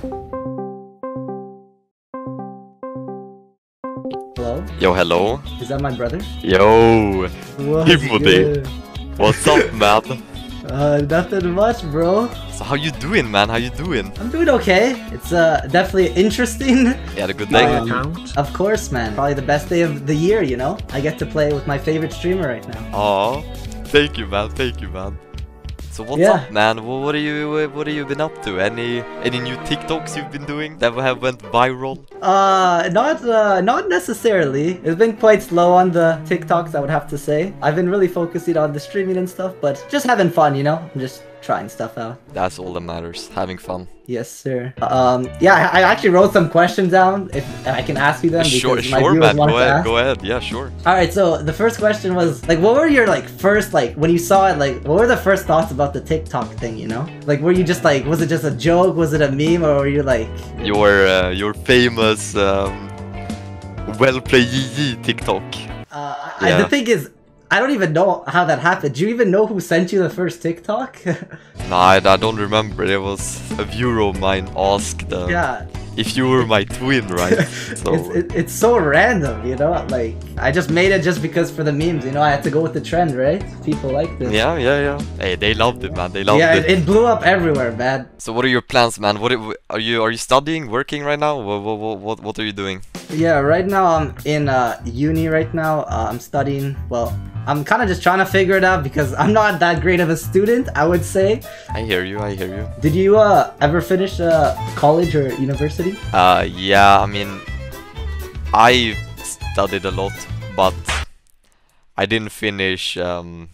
Hello? Yo, hello. Is that my brother? Yo, What's Timothy. good? what's up, man? Uh, nothing much, bro. So how you doing, man? How you doing? I'm doing okay. It's uh definitely interesting. You had a good day? Um, of course, man. Probably the best day of the year, you know? I get to play with my favorite streamer right now. Aw, thank you, man. Thank you, man. So what's Yeah. up, man? Wha- What are you? What have you been up to? Any any new TikToks you've been doing that have went viral? Uh, not uh, not necessarily. It's been quite slow on the TikToks, I would have to say. I've been really focusing on the streaming and stuff, but just having fun, you know? I'm just trying stuff out. That's all that matters. Having fun. Yes, sir. Um, yeah, I I actually wrote some questions down. If I can ask you them, because Sure, my sure, man. Go ahead. ask. Go ahead. Yeah, sure. All right, so the first question was like, what were your like first like when you saw it? Like, what were the first thoughts about the TikTok thing? You know, like, were you just like, was it just a joke? Was it a meme, or were you like, Your uh, your famous um, well play Yi TikTok. uh, I, the thing is, I don't even know how that happened. Do you even know who sent you the first TikTok? Nah, I, I don't remember. It was a viewer of mine asked uh, yeah, if you were my twin, right? So it's it, it's so random, you know. Like, I just made it just because for the memes, you know. I had to go with the trend, right? People like this. yeah, yeah, yeah. Hey, they loved it, man. They loved yeah, it. it, it blew up everywhere, man. So what are your plans, man? What are you are you studying, working right now? What what what, what are you doing? Yeah, right now I'm in uh, uni right now. Uh, I'm studying. Well, I'm kind of just trying to figure it out because I'm not that great of a student, I would say. I hear you. I hear you. Did you uh, ever finish uh, college or university? Uh, yeah. I mean, I studied a lot, but I didn't finish um,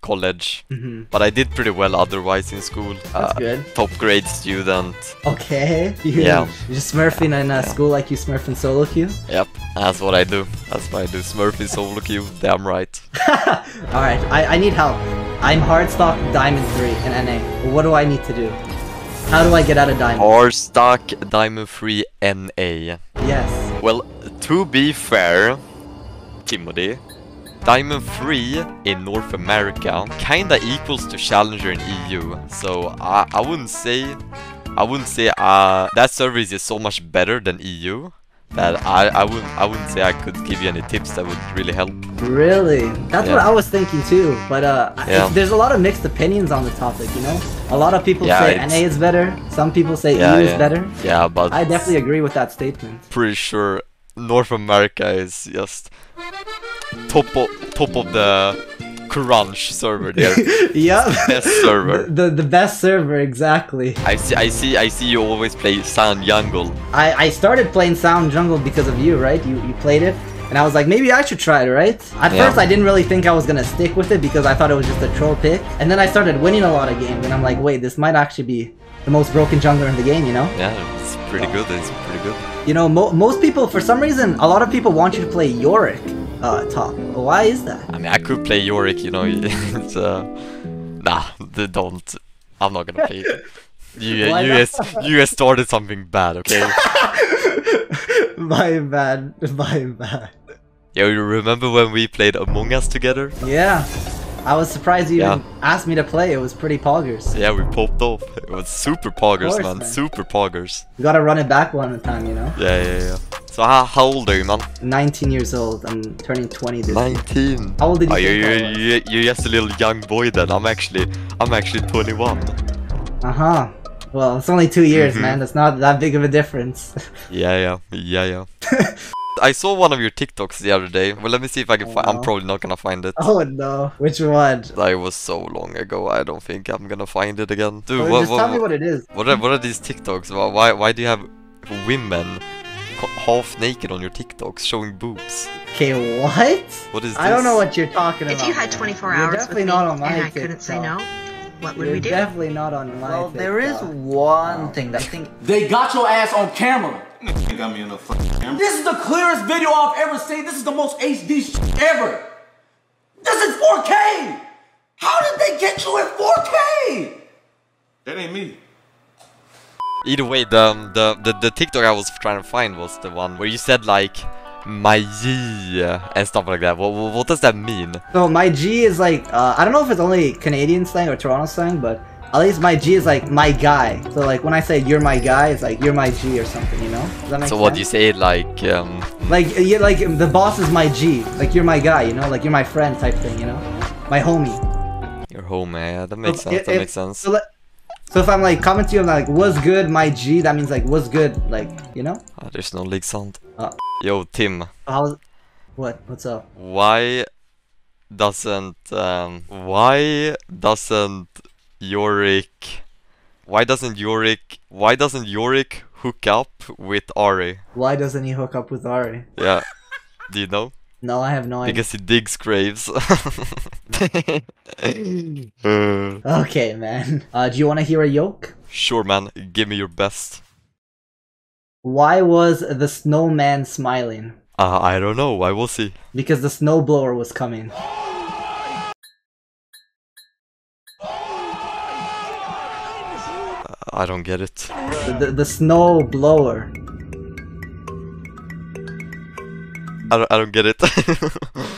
college. hmm But I did pretty well otherwise in school. That's uh, good. Top grade student. Okay. You, Yeah. You're just smurfing in uh, school like you smurf in solo queue? Yep, that's what I do. That's what I do. Smurfy solo queue. Damn right. Alright, I, I need help. I'm hard stock Diamond 3 in NA. What do I need to do? How do I get out of Diamond? Or stock diamond 3 NA. Yes. Well, to be fair, Timothy, Diamond 3 in North America kinda equals to Challenger in EU. So I, I wouldn't say I wouldn't say uh, that server is so much better than EU that I, I wouldn't I wouldn't say I could give you any tips that would really help. Really? That's what I was thinking too. But uh, Yeah. there's a lot of mixed opinions on the topic. You know, a lot of people Yeah, say it's- NA is better. Some people say Yeah, EU yeah. is better. Yeah, but I definitely agree with that statement. pretty sure North America is just top of top of the crunch server there. yep. Best server. The, the best server exactly. I see I see I see you always play Sion Jungle. I I started playing Sion Jungle because of you, right? You you played it. And I was like, maybe I should try it, right? At Yeah. first, I didn't really think I was gonna stick with it because I thought it was just a troll pick. And then I started winning a lot of games, and I'm like, wait, this might actually be the most broken jungler in the game, you know? Yeah, it's pretty good. It's pretty good. You know, mo- most people, for some reason, a lot of people want you to play Yorick uh, top. Why is that? I mean, I could play Yorick, you know. It's uh, nah, they don't. I'm not gonna play it. You, not? guys, you started something bad, okay? my bad, my bad. Yo, you remember when we played Among Us together? Yeah, I was surprised you Yeah. even asked me to play. It was pretty poggers. Yeah, we popped off. It was super poggers, course, man. man. Super poggers. You gotta run it back one time, you know? Yeah, yeah, yeah. So how, how old are you, man? 19 years old. I'm turning 20 this year. 19. How old did you oh, you're, you're, you're, just a little young boy then. I'm actually, I'm actually 21. Uh huh. Well, it's only two years, Mhm. man. That's not that big of a difference. Yeah, yeah, yeah, yeah. I saw one of your TikToks the other day. Well, let me see if I can Oh, find. I'm probably not gonna find it. oh no. Which one? That was so long ago. I don't think I'm gonna find it again. Dude, Well, what, just what, tell me what it is. what are what are these TikToks? Why why, do you have women half naked on your TikToks showing boobs? Okay, what? What is this? I don't know what you're talking about. If you had man. 24 You're hours with definitely me not on my and I couldn't say no, what would You're we do? definitely not on my Well, there is TikTok. one thing that I think. They got your ass on camera. got me in the fucking camera. This is the clearest video I've ever seen. This is the most HD shit ever. This is 4K. How did they get you in 4K? That ain't me. Either way, the, um, the the the TikTok I was trying to find was the one where you said like magi and stuff like that. What what, does that mean? So my G is like uh, I don't know if it's only Canadian slang or Toronto slang, but At least my G is like my guy. So like when I say you're my guy, it's like you're my G or something, you know? Does that make So sense? what do you say like um Like yeah, like the boss is my G. Like you're my guy, you know? Like you're my friend type thing, you know? My homie. your homie, Yeah, that makes So sense. if- That makes sense. So, so if I'm like coming to you, I'm like, what's good, my G? That means like, what's good, like, you know? Ah, there's no league sound. Uh. Yo, Tim, How's what? What's up? why doesn't um why doesn't Yorick why doesn't Yorick why doesn't Yorick hook up with Ahri? Why doesn't he hook up with Ahri? Yeah. Do you know? No, I have no idea. Because he digs graves. Okay, man. Uh, do you want to hear a yoke? sure man, give me your best. Why was the snowman smiling? Uh, I don't know, I will see. Because the snowblower was coming. I don't get it. The, the, the snow blower. I don't, I don't get it.